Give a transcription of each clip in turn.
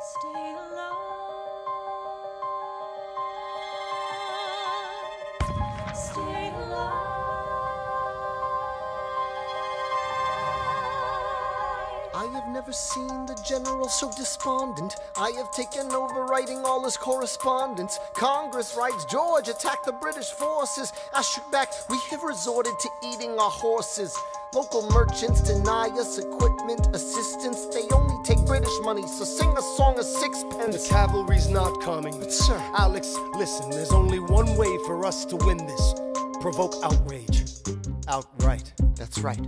Stay alive. Stay alive. I have never seen the general so despondent. I have taken over writing all his correspondence. Congress writes George attacked the British forces. I shoot back, we have resorted to eating our horses. Local merchants deny us equipment, assistance. Money, so sing a song of sixpence. The cavalry's not coming. But, sir, Alex, listen, there's only one way for us to win this provoke outrage. Outright. that's right.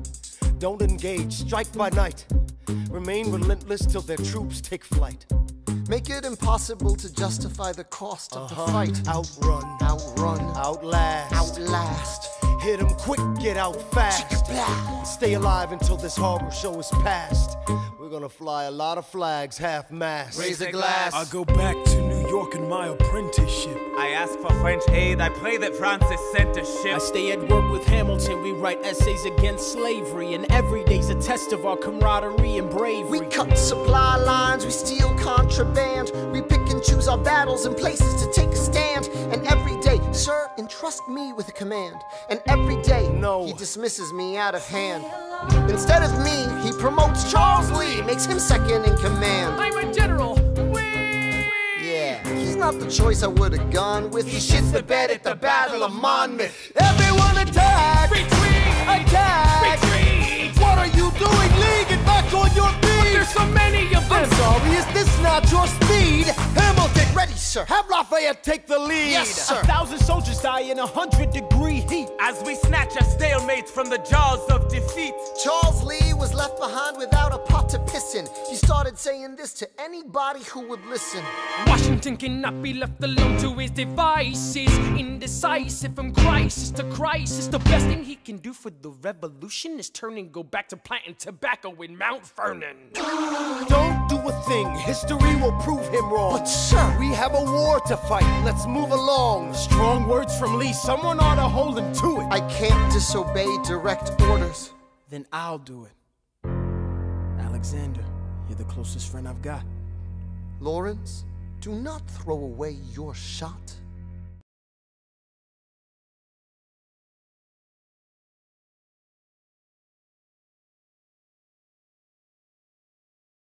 Don't engage, strike by night. Remain relentless till their troops take flight. Make it impossible to justify the cost of Uh-huh. the fight. Outrun, Outrun, outlast. outlast. Hit 'em quick, get out fast. Stay alive until this horrible show is past. We're gonna fly a lot of flags, half mast. Raise a glass. I go back to New York in my apprenticeship. I ask for French aid. I pray that France has sent a I ship. I stay at work with Hamilton. We write essays against slavery, and every day's a test of our camaraderie and bravery. We cut supply lines, we steal contraband. We pick and choose our battles and places to take entrust me with a command. And every day, No. he dismisses me out of hand. Instead of me, he promotes Charles Lee, makes him second in command. I'm a general. Yeah, he's not the choice I would have gone with. He shits the bed at the Battle of Monmouth. Everyone attack! Retreat! Attack! Retreat! What are you doing? Lee, get back on your feet! There's so many of them. I'm sorry, is this not your speed? Hamilton, Ready, sir. have Lafayette take the lead. Yes, sir. A thousand soldiers die in a hundred degree heat. As we snatch a stalemate from the jaws of defeat. Charles Lee was left behind without a pot to piss in. He started saying this to anybody who would listen. Washington cannot be left alone to his devices. Indecisive from crisis to crisis. The best thing he can do for the revolution is turn and go back to planting tobacco in Mount Vernon. Don't do a thing, history will prove him wrong. But, sir, we have a war to fight, let's move along. Strong words from Lee. Someone ought to hold him to it. I can't disobey direct orders. then I'll do it. Alexander, you're the closest friend I've got. Laurens, do not throw away your shot.